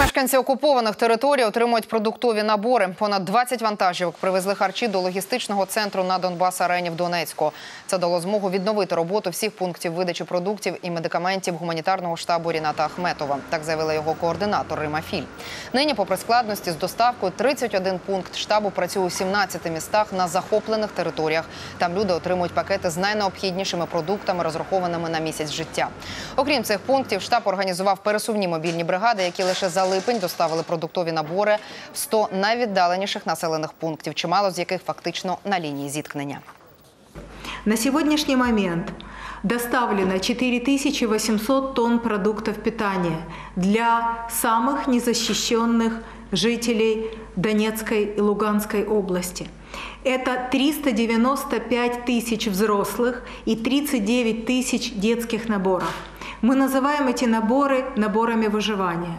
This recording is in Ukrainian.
Мешканці окупованих територій отримують продуктові набори. Понад 20 вантажівок привезли харчі до логістичного центру на Донбас Арені в Донецьку. Це дало змогу відновити роботу всіх пунктів видачі продуктів і медикаментів гуманітарного штабу Ріната Ахметова. Так заявила його координатор Рима Філь. Нині, попри складності з доставкою, 31 пункт штабу працює у 17 містах на захоплених територіях. Там люди отримують пакети з найнеобхіднішими продуктами, розрахованими на місяць життя. Окрім цих пунктів, штаб організував пересувні мобільні бригади, які лише за липень доставили продуктові набори в 100 найвіддаленіших населених пунктів, чимало з яких фактично на лінії зіткнення. На сегодняшний момент доставлено 4800 тонн продуктов питания для самых незащищенных жителей Донецкой и Луганской области. Это 395 тысяч взрослых и 39 тысяч детских наборов. Мы называем эти наборы наборами выживания.